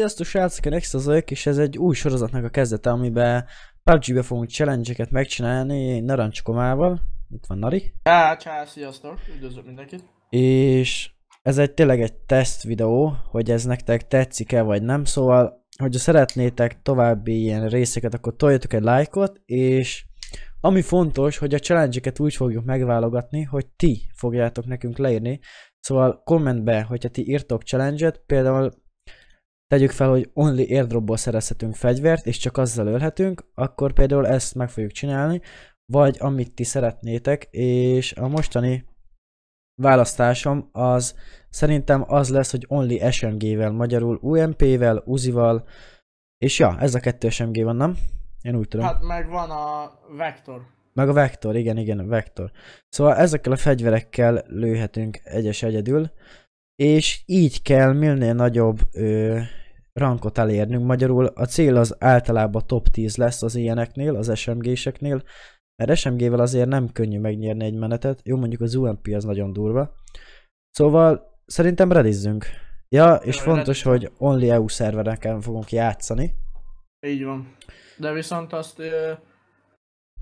sziasztok srácok, én Extra vagyok, és ez egy új sorozatnak a kezdete, amiben PUBG-be fogunk challenge megcsinálni Narancskomával. Itt van Nari. Csá, csá, sziasztok, üdvözlök mindenkit. És ez egy tényleg egy teszt videó, hogy ez nektek tetszik-e vagy nem, szóval, hogyha szeretnétek további ilyen részeket, akkor toljatok egy lájkot, és ami fontos, hogy a challenge úgy fogjuk megválogatni, hogy ti fogjátok nekünk leírni, Szóval kommentbe, hogyha ti írtok challenge-et, például tegyük fel, hogy only airdropból szerezhetünk fegyvert, és csak azzal ölhetünk, akkor például ezt meg fogjuk csinálni, vagy amit ti szeretnétek, és a mostani választásom az szerintem az lesz, hogy only SMG-vel, magyarul UMP-vel, Uzi-val, és ja, ez a kettő SMG van, nem? Én úgy tudom. Hát meg van a Vector. Meg a Vector, igen, igen, a Vector. Szóval ezekkel a fegyverekkel lőhetünk egyes egyedül, és így kell minél nagyobb ö, rankot elérnünk. Magyarul a cél az általában top 10 lesz az ilyeneknél, az SMG-seknél, mert SMG-vel azért nem könnyű megnyerni egy menetet. Jó, mondjuk az UMP az nagyon durva. Szóval szerintem redizzünk. Ja, és Jó, fontos, hogy only EU szervereken fogunk játszani. Így van. De viszont azt ö,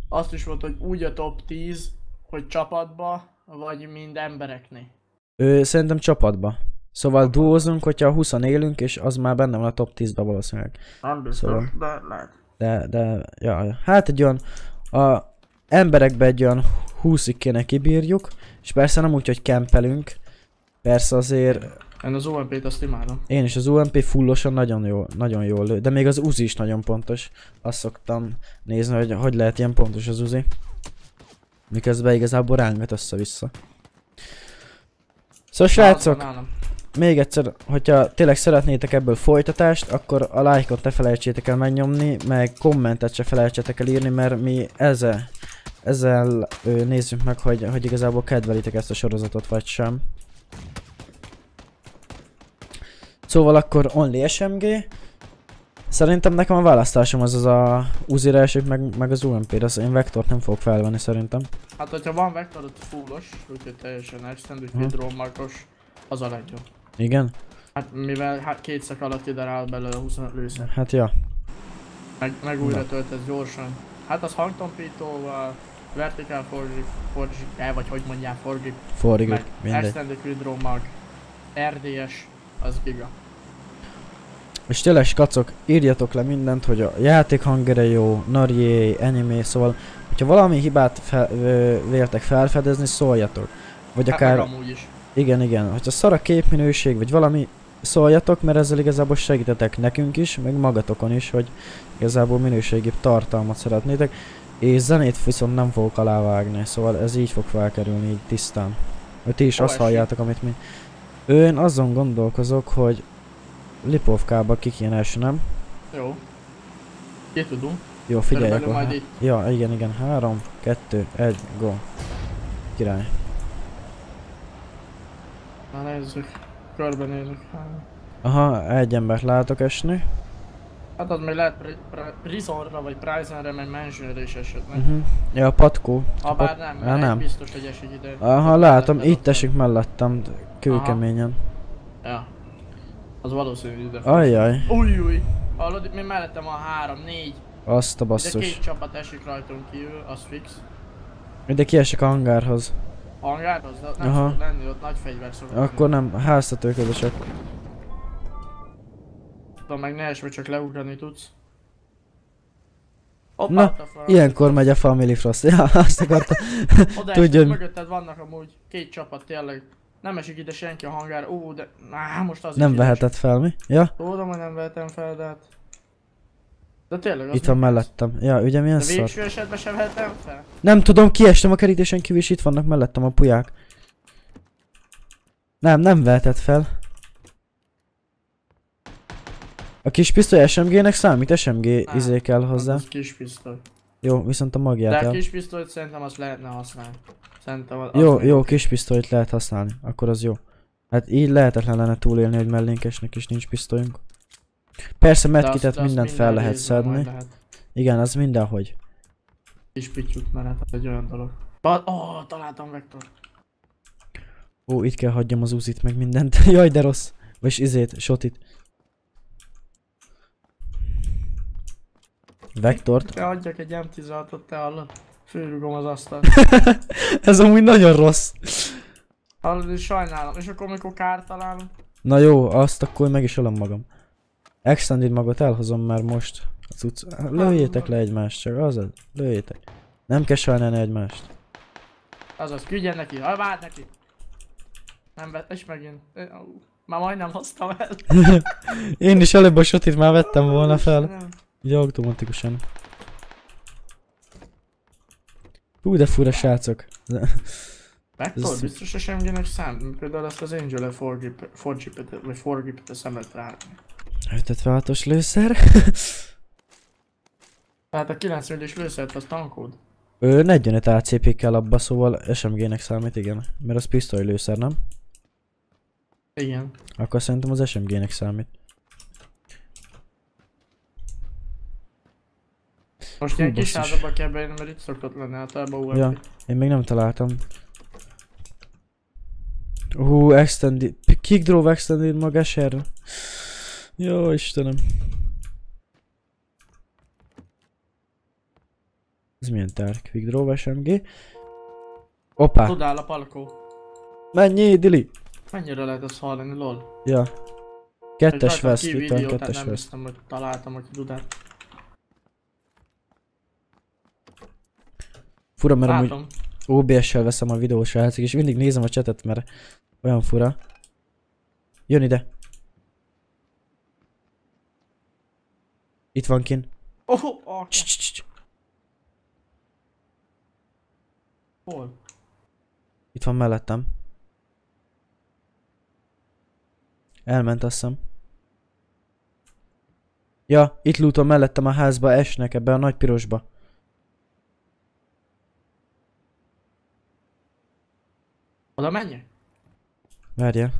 azt is volt, hogy úgy a top 10, hogy csapatba, vagy mind embereknél. Ő, szerintem csapatba. Szóval duózunk, hogyha 20 élünk, és az már benne van a top 10-be valószínűleg. Nem biztos, szóval, de lehet. De, de, ja, hát egy olyan, a emberekbe egy olyan 20-ig kéne kibírjuk, és persze nem úgy, hogy kempelünk, persze azért én az UMP-t azt imádom. Én is az UMP fullosan nagyon jó, nagyon jól lő, de még az Uzi is nagyon pontos. Azt szoktam nézni, hogy hogy lehet ilyen pontos az Uzi. Miközben igazából rángat össze-vissza. Szóval srácok, még egyszer, hogyha tényleg szeretnétek ebből folytatást, akkor a lájkot ne felejtsétek el megnyomni, meg kommentet se felejtsétek el írni, mert mi ezzel, ezzel ö, nézzük meg, hogy, hogy igazából kedvelitek ezt a sorozatot vagy sem. Szóval akkor Only SMG. Szerintem nekem a választásom az az a uzi esik, meg, meg az UMP-re, az én vektort nem fogok felvenni szerintem. Hát hogyha van vektor, ott fullos, úgyhogy teljesen extended uh -huh. markos, az a legjobb. Igen? Hát mivel hát két szak alatt ide rá belőle 25 lőszer. Hát ja. Meg, meg újra töltesz gyorsan. Hát az hangtompítóval, vertical forgip, forgip, el vagy hogy mondják forgip. Forgip, meg mindegy. Extended Hydro Mag, RDS, az giga. És tényleg kacok, írjatok le mindent, hogy a játék hangere jó, narjé, anime, szóval, hogyha valami hibát fel, ö, véltek felfedezni, szóljatok. Vagy hát akár... is. Igen, igen. Hogyha szar a képminőség, vagy valami, szóljatok, mert ezzel igazából segítetek nekünk is, meg magatokon is, hogy igazából minőségi tartalmat szeretnétek. És zenét viszont nem fogok alávágni, szóval ez így fog felkerülni, így tisztán. Hogy ti is Hol azt esik? halljátok, amit mi... Én azon gondolkozok, hogy Lipovkába ki kéne esni, nem? Jó. Ki tudunk. Jó, figyeljek. Majd Ja, igen, igen. 3, 2, 1, go. Király. Na nézzük. Körbenézzük. Aha, egy embert látok esni. Hát az még lehet Prisonra vagy Prizonra, meg Mansionre is esett, nem? Uh mhm. -huh. Ja, a patkó. Ha bár nem, ja, nem. biztos, hogy esik ide. Aha, látom, itt esik mellettem, kőkeményen. Ja. Az valószínű ide. Ajjaj. Új, új. Hallod, mi mellettem a három, négy. Azt a basszus. Ide két csapat esik rajtunk kívül, az fix. Ide kiesik a hangárhoz. Hangárhoz? Nem Aha. lenni, ott nagy fegyver szokott. Akkor nem, háztetőködösek. Tudom meg ne esve, csak leugrani tudsz. Hoppá, Na, ilyenkor megy a Family Frost. Ja, azt akarta. Oda Tudjon. mögötted vannak amúgy két csapat tényleg. Nem esik ide senki a hangár. Ó, de... Á, most az Nem vehetett fel, mi? Ja? Tudom, hogy nem vehetem fel, de hát... De tényleg az Itt van mellettem. Ja, ugye milyen szar? De végső esetben sem vehetem fel? Nem tudom, kiestem a kerítésen kívül, és itt vannak mellettem a puják. Nem, nem vehetett fel. A kis pisztoly SMG-nek számít? SMG nem, izé kell hozzá. Az kis pisztoly. Jó, viszont a magját De a kis pisztolyt szerintem azt lehetne használni. Szerintem az Jó, jó, kis pisztolyt lehet használni. Akkor az jó. Hát így lehetetlen lenne túlélni, hogy mellénkesnek is nincs pisztolyunk. Persze medkitet mindent minden fel lehet szedni. Lehet. Igen, az mindenhogy. Kis pityut, mert hát egy olyan dolog. Ba oh, találtam vektor. Ó, itt kell hagyjam az úzit meg mindent. Jaj, de rossz. Vagy izét, shotit. Vektort. Te adjak egy M16-ot, te hallod? Fölrugom az asztalt. Ez amúgy nagyon rossz. Hallod, és sajnálom. És akkor mikor kárt találunk? Na jó, azt akkor meg is ölöm magam. Extended magot elhozom már most. A cucc... Lőjétek le egymást, csak az az. Lőjétek. Nem kell sajnálni egymást. Azaz, küldjen neki, ha várt neki. Nem vett, és megint. Már majdnem hoztam el. Én is előbb a sotit már vettem volna fel. Ugye automatikusan. Hú, de fura srácok. Vektor, Ez- biztos a SMG-nek szám. Például ezt az Angel-e 4G-et, vagy 4G-et a szemet rá. 56-os lőszer. Tehát a 90-es lőszert az tankod. Ő 45 ACP kell abba, szóval SMG-nek számít, igen. Mert az pisztoly lőszer, nem? Igen. Akkor szerintem az SMG-nek számít. Most Hú, ilyen kis házaba kell bejönni, mert itt szokott lenni általában UMP. Ja. Én még nem találtam. Hú, extended. Kick draw extended maga SR. Jó, Istenem. Ez milyen tár? Quick draw SMG. Opa, Tudál a palkó. mennyi, Dili? Mennyire lehet ezt hallani, lol? Ja. Kettes vesz, videót, tehát kettes Nem vesz. hiszem, hogy találtam, aki tudál. Fura, mert amúgy Látom. OBS-sel veszem a videós srácok, és mindig nézem a chatet, mert olyan fura. Jön ide. Itt van kin. Oh, oh, cs. hol? Itt van mellettem. Elment azt hiszem. Ja, itt lootom mellettem a házba, esnek ebbe a nagy pirosba. Oda menjek? Várjál.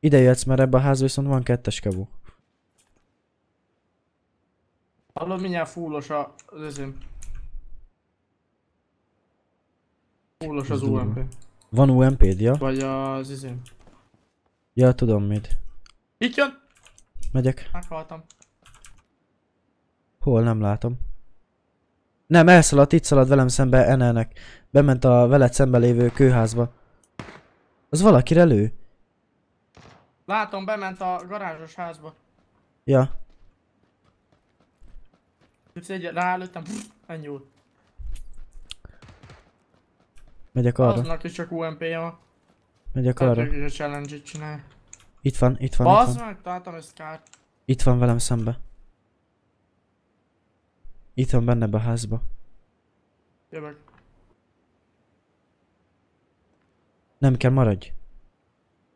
Ide jöhetsz, mert ebbe a házba viszont van kettes kevó. Hallod, mindjárt fullos a- az özém. Fullos Ez az. UMP. Van UMP-d, ja? Vagy az izém. Ja, tudom mit. Itt jön! Megyek. Meghaltam. Hol nem látom. Nem, elszaladt, itt szalad velem szembe Enelnek. Bement a veled szembe lévő kőházba. Az valakire lő? Látom, bement a garázsos házba. Ja. Itt egy rálőttem, ennyi. Megyek arra. Aznak is csak UMP-je van. Megyek Tehát arra. is a challenge-et csinálják. Itt van, itt van, itt Bazd van. meg, találtam ezt kárt. Itt van velem szembe. Itt van benne be a házba. Jövök. Nem kell maradj.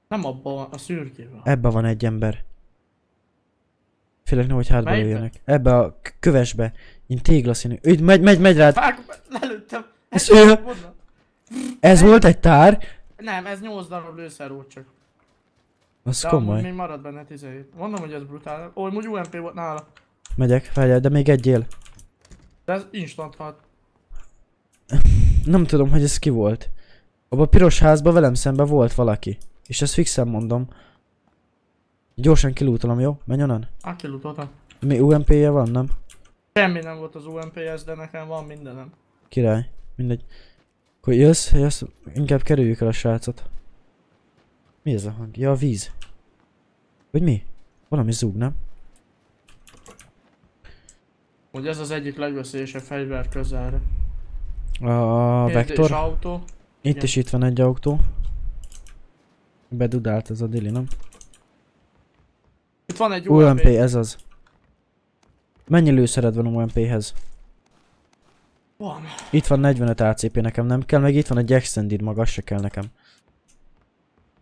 Nem abban van, a szürkében. Ebbe van egy ember. Félek nehogy hátba lőjenek. Ebbe a kövesbe. Én téglaszínű. Ügy, megy, megy, megy rád. Fák, lelőttem. Ez ő? Ez volt egy tár? Nem, ez 8 darab lőszer volt csak. Az De komoly. még marad benne 17. Mondom, hogy ez brutál. Ó, hogy UMP volt nála. Megyek, várjál, de még egy él. De ez instant halt. Nem tudom, hogy ez ki volt. Abba a piros házba velem szembe volt valaki. És ezt fixen mondom. Gyorsan kilútolom, jó? Menj onnan. Aki lutoltam. Mi UMP-je van, nem? Semmi nem volt az UMP-hez, de nekem van mindenem. Király. Mindegy. Akkor jössz, jössz, inkább kerüljük el a srácot. Mi ez a hang? Ja, a víz. Vagy mi? Valami zúg, nem? Hogy ez az egyik legveszélyesebb fegyver közelre. A vektor. autó. Itt igen. is itt van egy autó. Bedudált ez a dili, nem? Itt van egy UMP, UMP. ez az. Mennyi lőszered van UMP-hez? Van. Itt van 45 ACP nekem nem kell, meg itt van egy extended maga, az se kell nekem.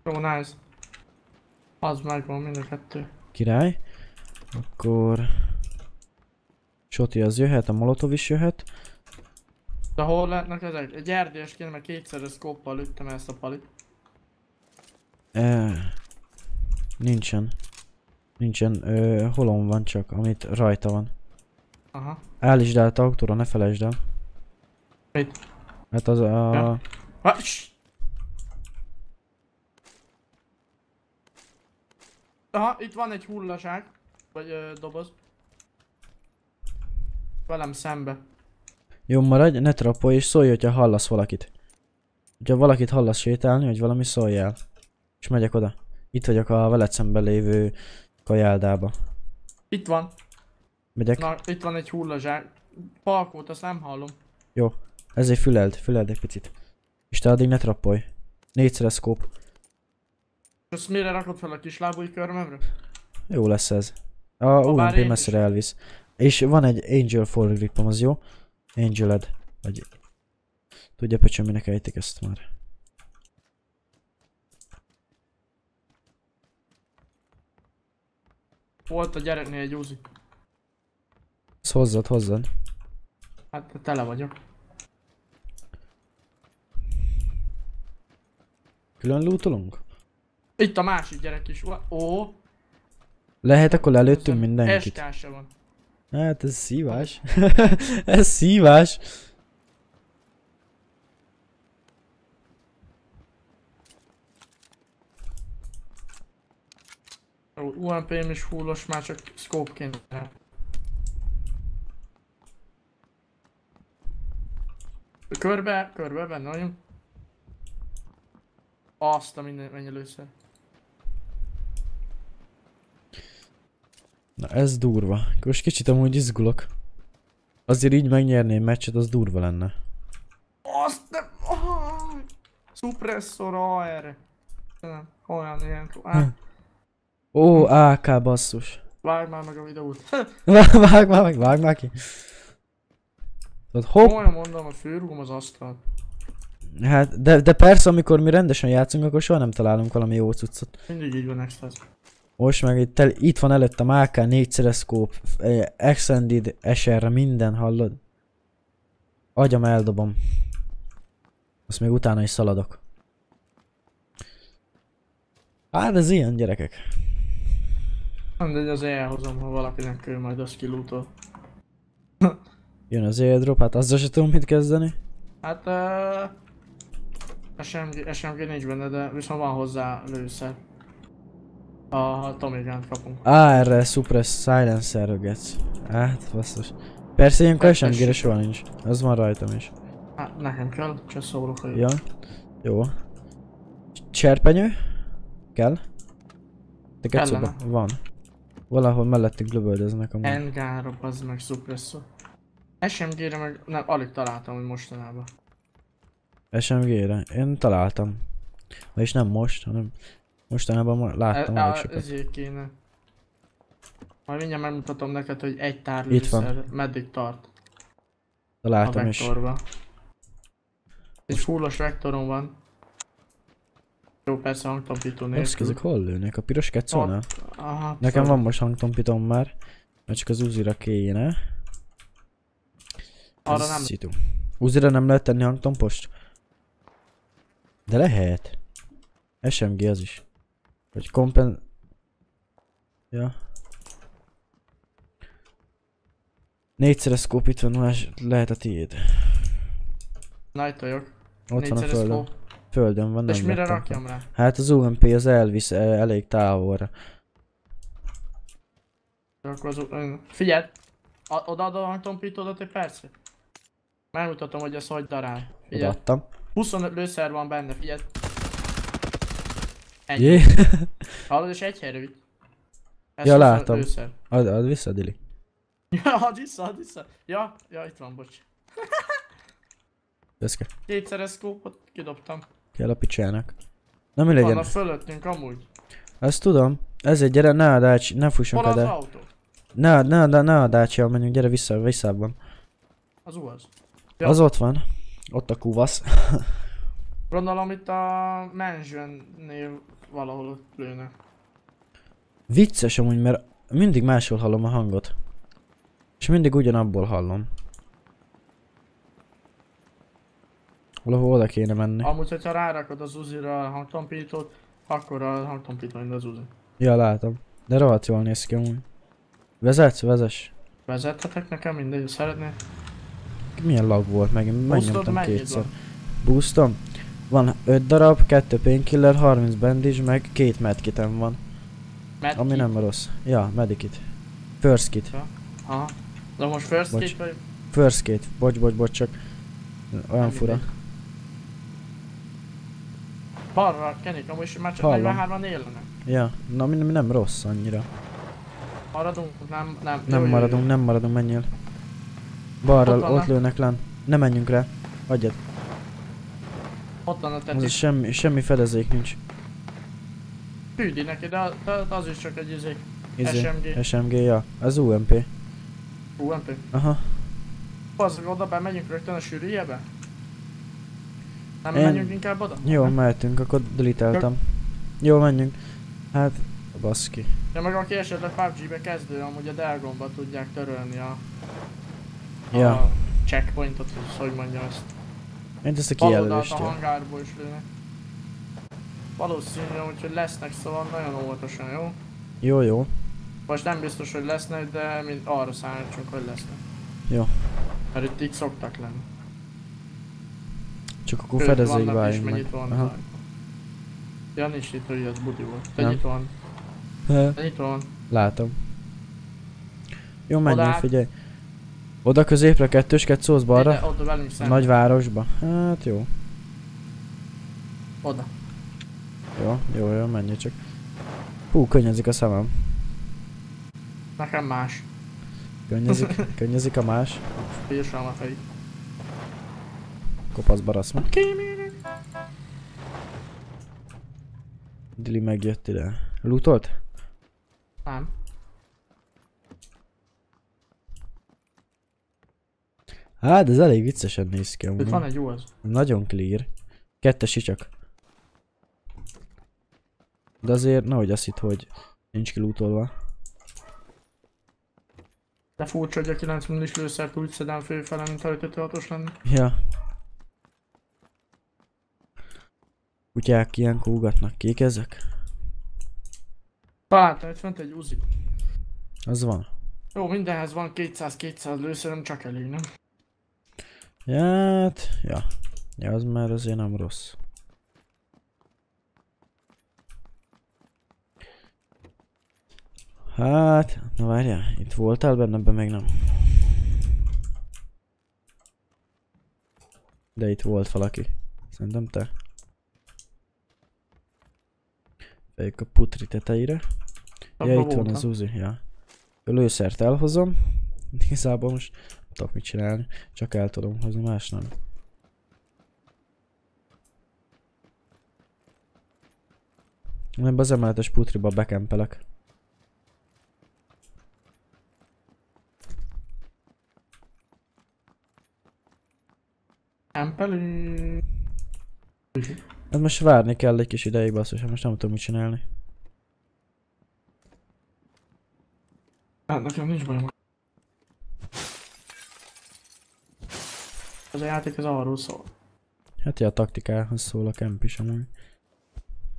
Jó, nice. Az megvan mind a kettő. Király. Akkor... Soti az jöhet, a molotov is jöhet. De hol lehetnek ezek? Egy erdélyes kéne, mert kétszer szkóppal lőttem ezt a palit. E, nincsen. Nincsen, ö, holon van csak, amit rajta van. Aha. Állítsd át autóra, ne felejtsd el. Mit? Hát az a... Ja. Ha! Aha, itt van egy hullaság. Vagy ö, doboz. velem szembe. Jó, maradj, ne trapolj, és szólj, hogyha hallasz valakit. Hogyha valakit hallasz sétálni, vagy valami szóljál. És megyek oda. Itt vagyok a veled szemben lévő kajáldába. Itt van. Megyek. Na, itt van egy hullazsák. Palkót, azt nem hallom. Ezért füleld, füleld egy picit. És te addig ne trappolj. Négyszeres scope. És azt mire rakod fel a kis lábúj körmemre? Jó lesz ez. A UMP messzire is. elvisz. És van egy Angel for gripom, az jó? Angeled. Vagy... Tudja pöcsön, minek ejtik ezt már. Volt a gyereknél egy Uzi. Ezt hozzad, hozzad. Hát tele vagyok. Külön lootolunk? Itt a másik gyerek is. Ua- Ó, Lehet, akkor lelőttünk mindenkit. Eskása van. Hát ez szívás. ez szívás. UMP-m is fullos, már csak scope kéne. Körbe, körbe, benne vagyunk. Azt a minden, mennyi először. Na ez durva. Most kicsit amúgy izgulok. Azért így megnyerni egy meccset, az durva lenne. Azt nem... Ah, Suppressor AR. Olyan ilyen... Ó, AK basszus. vágj már meg a videót. vág már meg, vág már ki. Tudod, hopp. Olyan mondom, a főrúgom az asztalt. Hát, de, de persze, amikor mi rendesen játszunk, akkor soha nem találunk valami jó cuccot. Mindig így van extra. Most meg itt, tel, itt van előttem AK, négyszeres scope, eh, extended SR, minden hallod? Agyam eldobom. Azt még utána is szaladok. Hát ez ilyen gyerekek. Mindegy, az elhozom, ha valakinek kell majd azt kilútol. Jön az airdrop, hát azzal se tudom mit kezdeni. Hát... Uh, SMG, SMG nincs benne, de viszont van hozzá lőszer. A Tomigant kapunk. AR Suppress Silencer rögetsz. Hát, basszus. Persze ilyenkor SMG-re soha nincs. Az van rajtam is. Hát nekem kell, csak szólok, hogy... Ja. Jó. Cserpenyő? Kell? Kellene. kecóba van. Valahol mellettük lövöldöznek amúgy. Engára, az meg suppressor. SMG-re meg nem, alig találtam, hogy mostanában. SMG-re. Én találtam. Vagyis nem most, hanem mostanában láttam elég a- sokat. Ezért kéne. Majd mindjárt megmutatom neked, hogy egy tár Itt van. meddig tart a Találtam is. vektorba. Egy fullos vektoron van. Jó, persze hangtompító nélkül. Eszközök hol lőnek? A piros kecónál? Aha, Nekem van most hangtompitom már. Mert csak az Uzira kéne. Arra Ez nem Szitu. Uzira nem lehet tenni hangtompost? De lehet. SMG az is. Vagy kompen... Ja. Négyszeres scope itt van, más lehet a tiéd. Night vagyok. Ott van a földön. scope. Földön van, nem És mire vettem rakjam rá? Hát az UMP az elvisz elég távolra. Akkor az, figyeld! Odaadod a hangtompítódat egy percre? Megmutatom, hogy ez hogy darál. Figyeld. Odaadtam. 25 lőszer van benne, figyeld. Egy. Jé. Hallod, és egy helyre vitt. Ez Ja, 25 látom. Lőszer. Add, add vissza, Dili. Ja, add vissza, add vissza. Ja, ja, itt van, bocs. Deszke. Kétszeres szkópot kidobtam. Kell a picsának. Na mi Van legyen? a fölöttünk amúgy. Azt tudom. Ezért gyere, ne add át, ne fussunk Hol az ide. autó? Ne, add- ne, ne, ne add át, menjünk, gyere vissza, visszában. Az UAZ. Ja. Az ott van. Ott a kuvasz. Gondolom itt a mansionnél valahol ott lőnek. Vicces amúgy, mert mindig máshol hallom a hangot. És mindig ugyanabból hallom. Valahol oda kéne menni. Amúgy, hogyha rárakod az Uzira a hangtompítót, akkor a hangtompító mind az Uzi. Ja, látom. De rohadt jól néz ki amúgy. Vezetsz, vezess. Vezethetek nekem mindegy, szeretnél? Milyen lag volt meg, megnyomtam kétszer. Boostom? Van 5 darab, 2 painkiller, 30 bandage, meg 2 medkitem van. Mert Ami nem rossz. Ja, medikit. First kit. Aha. De most first Bocs. kick vagy? First gate. Bocs, bocs, bocs, csak olyan Nem fura. mindegy. Balra, Kenik, amúgy már csak Hallom. 43-an élnek. Ja, na mi, mi nem rossz annyira. Maradunk? Nem, nem. Nem Jó, jó, maradunk, jó. nem maradunk, menjél. Balra, Ott ott, lőnek len. Ne menjünk rá. Hagyjad. Ott van a tetik. semmi, semmi fedezék nincs. Küldi neki, de, de az is csak egy izé. Izé, SMG. SMG, ja. Az UMP. UMP. Aha. Bazzag, oda bemegyünk rögtön a sűrűjebe? Nem Én- menjünk inkább oda? Jó, mehetünk, akkor deliteltem. Jó, menjünk. Hát, baszki. Ja meg aki esetleg PUBG-be kezdő, amúgy a Delgonba tudják törölni a, Ja. a checkpointot, hogy mondja ezt. Én ezt a kijelölést, a hangárból is lőnek. Valószínű, úgyhogy lesznek, szóval nagyon óvatosan, jó? Jó, jó. Most nem biztos, hogy lesznek, de mi arra számítsunk, hogy lesznek. Jó. Mert itt így szoktak lenni. Csak akkor vannak is, álljunk mennyit meg. van Aha. Ja, nincs itt, hogy az budi volt. Nyitva van. Nyitva van. Látom. Jó, át. figyelj. Oda középre kettősket szólsz balra? Nagyvárosba. Hát jó. Oda. Jó, jó, jó, menjél csak. Hú, könnyezik a szemem. Nekem más. Könnyezik, könnyezik a más. Bírsam a fejét. Kopasz barasz meg. Dili megjött ide. Lootolt? Nem. Hát, ez elég viccesen néz ki Itt amúgy. van egy jó az. Nagyon clear. Kettesi csak. De azért, nehogy azt hitt, hogy nincs kilútolva. De furcsa, hogy a 9 millis lőszert úgy szedem főfele, mint ha 556-os lenne. Ja. Kutyák ilyenkor ugatnak. Kék ezek? Találtam itt fent egy uzi. Az van. Jó, mindenhez van 200-200 lőszer, nem csak elég, nem? Hát, ja. Ja, az már azért nem rossz. Hát, na várjál, itt voltál benne, ebben meg nem. De itt volt valaki. Szerintem te. Fejük a putri tetejére. Ja, itt van az Uzi, ja. A lőszert elhozom. Igazából most nem tudok mit csinálni. Csak el tudom hozni, más nem. Nem az emeletes putriba bekempelek. Empeli. Hát most várni kell egy kis ideig, basszus, hát most nem tudom mit csinálni. Hát nekem nincs bajom. Ez a játék az arról szól. Hát ja, a taktikához szól a kemp is amúgy.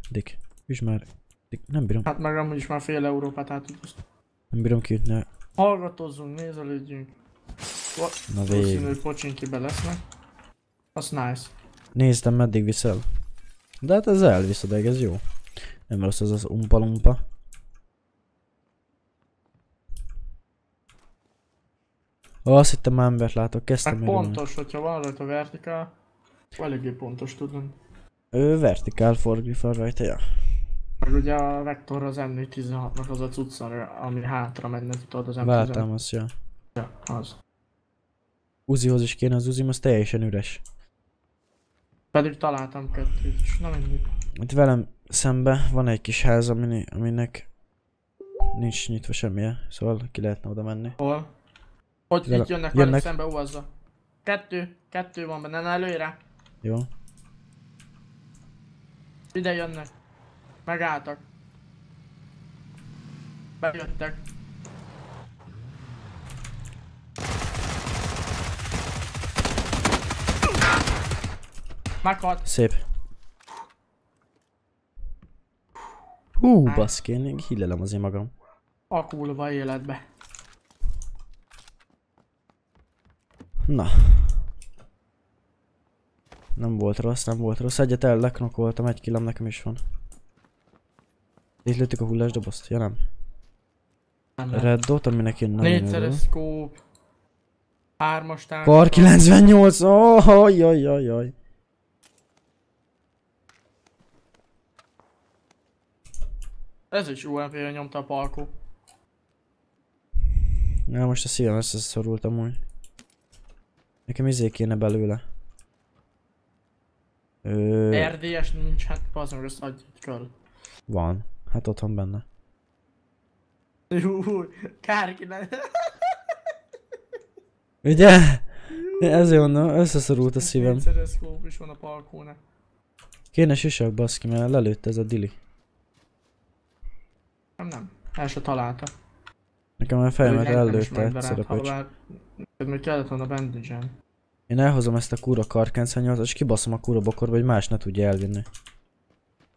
Dick, üs már. Dick, nem bírom, Hát meg amúgy is már fél Európát átutaztam. nem bírom kiütni. Hallgatozzunk, nézelődjünk. Na Valószínű, vég. hogy pocsinkibe lesznek. Az nice. Néztem meddig viszel. De hát ez elvisz odáig, ez jó. Nem rossz az az umpa-lumpa. Ó, azt hittem már embert látok, kezdtem örülni. pontos, hogyha van rajta vertikál, eléggé pontos tud lenni. Ő vertikál forgriff van rajta, ja. Meg ugye a vektor az M416-nak az a cucca, ami hátra menne, tudod az M16. Váltam azt, ja. Ja, az. Uzihoz is kéne, az Uzim az teljesen üres. Pedig találtam kettőt is, na mindig. Itt velem szembe van egy kis ház, amini, aminek nincs nyitva semmije, szóval ki lehetne oda menni. Hol? Hogy Vele- itt jönnek, jönnek. szembe uazza. Kettő, kettő van benne, ne előre. Jó? Ide jönnek. Megálltak. Bejöttek. Meghalt. Szép. Hú, baszki, én hillelem azért magam. A kurva életbe. Na. Nem volt rossz, nem volt rossz. Egyet el leknokoltam, egy killam nekem is van. Itt lőttük a hullás dobozt? Ja nem. Nem, nem. Red dot, aminek én nagyon Négyszeres scope. Hármas. Kar 98, oh, jaj, jaj, jaj, Ez is UMP-re nyomta a parkó. Ja, most a szívem összeszorult amúgy. Nekem izé kéne belőle. Ö, RDS nincs, hát bazd meg, azt adj kör. van. Hát ott van benne. Jú, kárki ne... Ugye? Ezért mondom, összeszorult a szívem. Kétszeres scope is van a parkónak. Kéne sisak baszki, mert lelőtt ez a dili. Nem, nem. El se találta. Nekem a fejemet ellőtte egyszer a pöcs. még kellett volna bandage Én elhozom ezt a kúra kar 98 és kibaszom a kúra bokorba, hogy más ne tudja elvinni.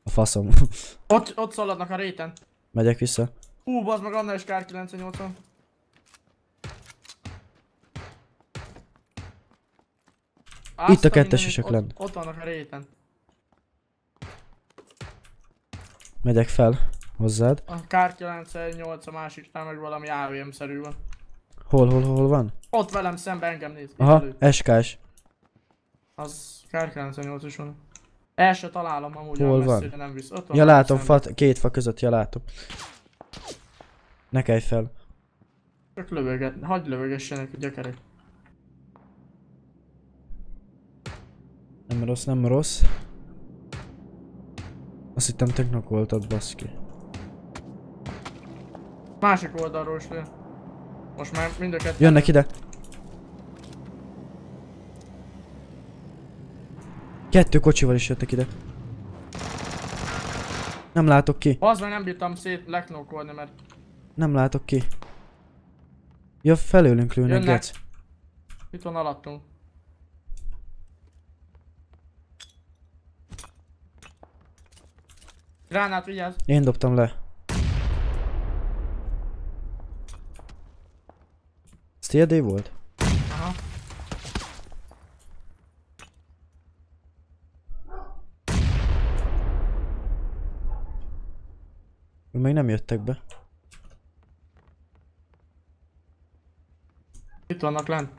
A faszom. Ott, ott szaladnak a réten. Megyek vissza. Hú, bazd meg, annál is kár 980. Itt a kettes is ott, lenn. ott vannak a réten. Megyek fel. Hozzád. A kár 98 a másiknál meg valami AVM-szerű van. Hol, hol, hol van? Ott velem szemben engem néz. Aha. SK-s. Az kár 98 is van. El se találom amúgy Hol van? nem visz. Ott van Ja látom, fa, két fa között, ja látom. Ne kelj fel. Csak lövöget, hagyd lövögessenek a gyökerek. Nem rossz, nem rossz. Azt hittem teknok voltad, baszki. Másik oldalról is lő. Most már mind a kettő. Jönnek ide. Kettő kocsival is jöttek ide. Nem látok ki. Az meg nem bírtam szét leknókolni, mert Nem látok ki. Ja, felőlünk lőnek, gec. itt van alattunk. Gránát vigyázz! Én dobtam le. Tiédé volt? Aha. Még nem jöttek be. Itt vannak lent.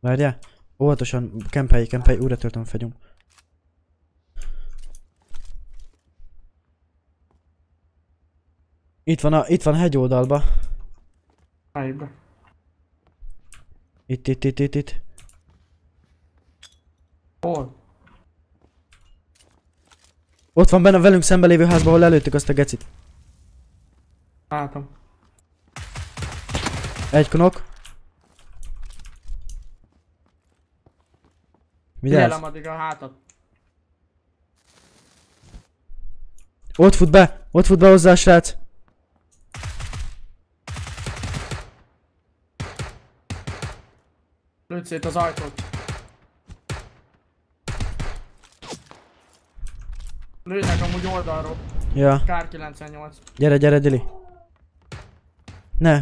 Várjál. Óvatosan, kempelj, kempelj, újra töltöm a fegyom. Itt van a, itt van a hegyoldalba. Melyikbe? Itt, itt, itt, itt, itt. Hol? Ott van benne a velünk szembe lévő házban, ahol előttük azt a gecit. Látom. Egy konok. Vigyázz. Figyelem addig a hátat. Ott fut be! Ott fut be hozzá a srác! Lőtt szét az ajtót. Lőnek amúgy oldalról. Ja, Kár 98. gyere, gyere, Dili. Ne.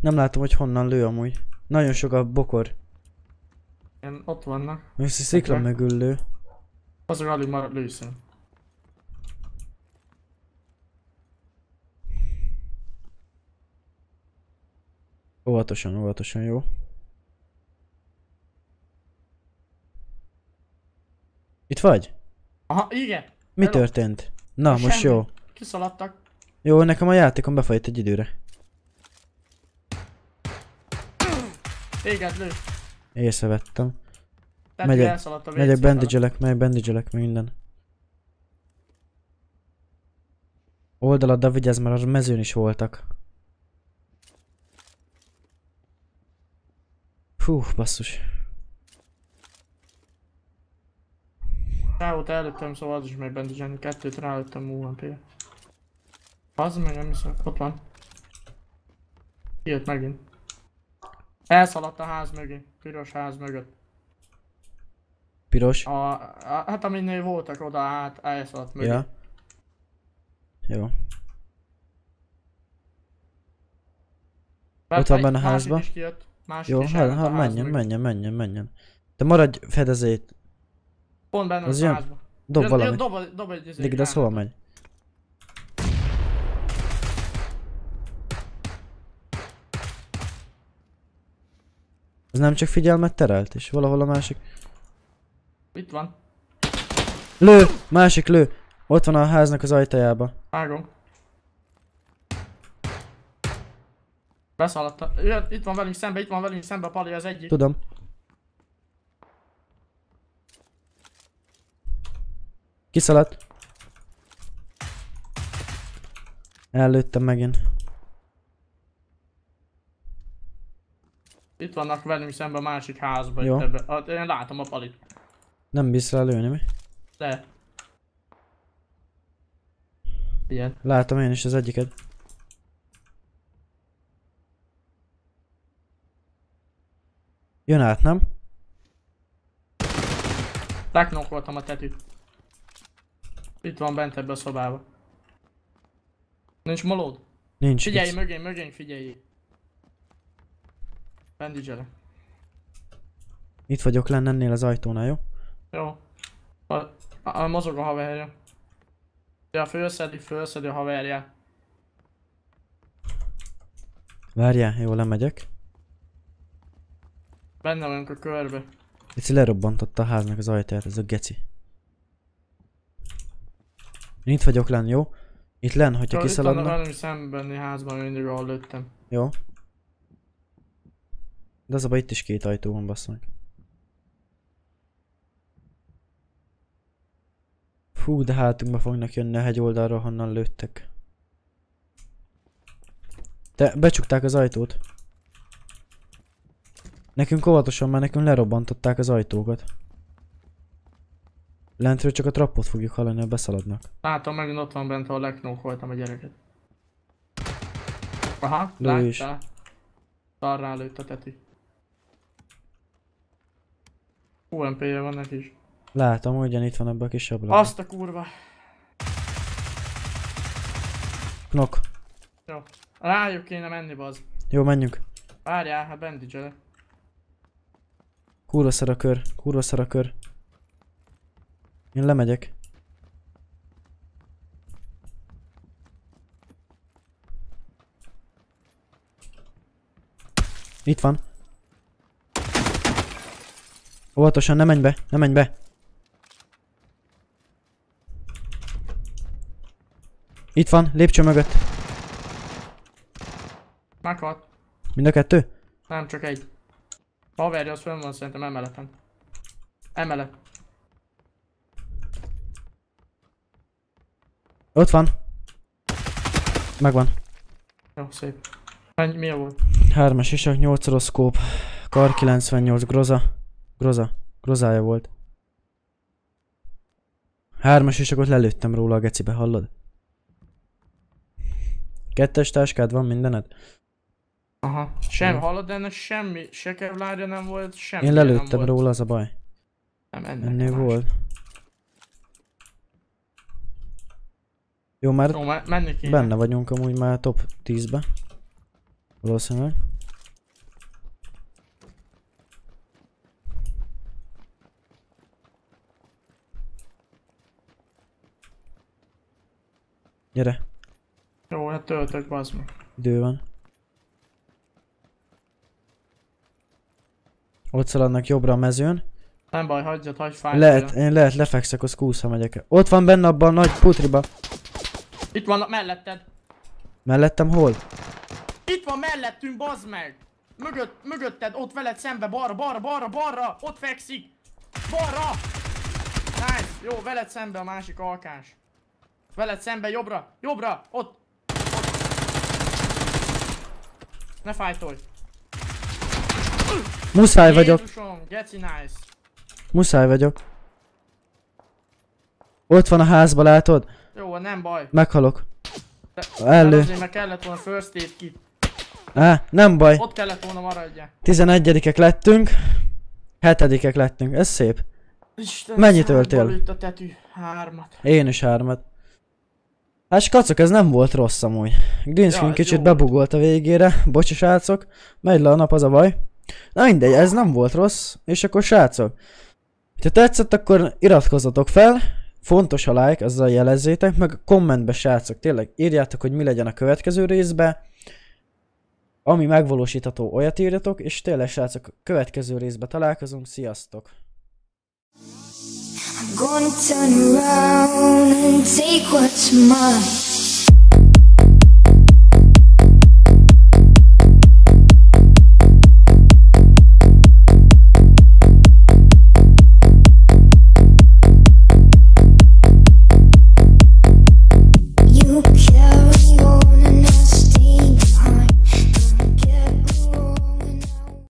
Nem látom, hogy honnan lő amúgy. Nagyon sok a bokor. Ilyen ott vannak. Még szikla Okra. mögül lő. Azok alig marad lőszem. Óvatosan, óvatosan, jó? Itt vagy? Aha, igen! Mi Hello. történt? Na, most Semmi. jó. Kiszaladtak. Jó, nekem a játékom befagyt egy időre. Téged lő. Észrevettem. Megyek- Megyek WC -be. bandage megy bandage minden. Oldalad, de vigyázz, mert a mezőn is voltak. Fú, basszus. Csávót előttem, szóval az is megy bandage Kettőt ráüttem UMP. Az meg nem hiszem. Ott van. Kijött megint. Elszaladt a ház mögé. Piros ház mögött. Piros. A, a, hát aminél voltak oda át, elszaladt mögé. Ja. Jó. Ott van benne a házba. is kijött. Más Jó, hát, ha, menjen, menjen, menjen, menjen. De maradj fedezét. Pont benne az jön. Házba. Dob valamit. Dob, dob egy ezért. De hol megy? Ez nem csak figyelmet terelt, és valahol a másik... Itt van. Lő! Másik lő! Ott van a háznak az ajtajába. Vágom. Beszaladta. Jött, itt van velünk szembe, itt van velünk szembe a pali az egyik. Tudom. Kiszaladt. Ellőttem megint. Itt vannak velünk szembe a másik házba. Jó. Itt ebbe. Ah, Én látom a palit. Nem bízsz rá lőni, mi? De. Ilyen. Látom én is az egyiket. Jön át, nem? Leknokkoltam a tetűt. Itt van bent ebbe a szobába. Nincs molód? Nincs. Figyelj, Figyelj, mögény, mögény, figyelj. Bandage Itt vagyok lenne ennél az ajtónál, jó? Jó. A, a, a mozog a haverja. Ja, fölszedi, fölszedi a haverját. Várjál, jó, lemegyek. Benne vagyunk a körbe. Itt lerobbantotta a háznak az ajtaját, ez a geci. Én itt vagyok len, jó? Itt len, hogyha Jó, Itt van a kiszaladna. velünk szembenni házban mindig, ahol lőttem. Jó. De az a baj, itt is két ajtó van, bassza meg. Fú, de hátunkba fognak jönni a hegy oldalról, honnan lőttek. Te, becsukták az ajtót. Nekünk óvatosan, mert nekünk lerobbantották az ajtókat. Lentről csak a trappot fogjuk hallani, ha beszaladnak. Látom, megint ott van bent, ahol leknókoltam a gyereket. Aha, Lő is. Szarrá lőtt a teti. UMP-je van neki is. Látom, ugyan itt van ebben a kis ablakban. Azt a kurva. Knock. Jó. Rájuk kéne menni, bazd. Jó, menjünk. Várjál, hát bandage Kurva szar a kör, kurva szar a kör. Én lemegyek. Itt van. Óvatosan, ne menj be, ne menj be. Itt van, lépcső mögött. Meghalt. Mind a kettő? Nem, csak egy. Haverja az fönn van szerintem emeleten. Emelet. Ott van. Megvan. Jó, szép. Mennyi, mi a volt? Hármas isak, 8 oroszkóp, kar 98, groza, groza, grozája volt. Hármas isakot lelőttem róla a gecibe, hallod? Kettes táskád van mindened? Aha. Sem, Jó. hallod, de semmi, se kevlárja nem volt, semmi Én nem lelőttem volt. róla, az a baj. Nem, ennek Ennél volt. Jó, már Jó, me- menni kéne. benne vagyunk amúgy már top 10-be. Valószínűleg. Gyere, Jó, hát töltök, bazd meg. idő van. Ott szaladnak jobbra a mezőn. Nem baj, hagyjad, hagyj fájni. Lehet, én lehet lefekszek, az kúsz, ha megyek. Ott van benne abban a nagy putriba. Itt van melletted. Mellettem hol? Itt van mellettünk, bazd meg! Mögött, mögötted, ott veled szembe, balra, balra, balra, balra! Ott fekszik! Balra! Nice! Jó, veled szembe a másik alkás. Veled szembe, jobbra, jobbra, ott! ott. Ne fájtolj! Muszáj vagyok, muszáj vagyok. Ott van a házba, látod? Jó, nem baj. Meghalok. Elő. Azért, mert kellett volna first aid kit. Á, nem baj. Ott kellett volna maradja. 11 lettünk. 7 lettünk, ez szép. Isten, Mennyit öltél? a tetű. Hármat. Én is hármat. Hát skacok, ez nem volt rossz amúgy. Green screen Ja, kicsit bebugolt a végére. Bocsi srácok. Megy le a nap, az a baj. Na mindegy, ez nem volt rossz. És akkor srácok. Ha tetszett, akkor iratkozzatok fel. Fontos a like, azzal jelezzétek, meg a kommentbe srácok, tényleg írjátok, hogy mi legyen a következő részbe. ami megvalósítható, olyat írjatok, és tényleg srácok, következő részben találkozunk, sziasztok! I'm gonna turn around and take what's mine.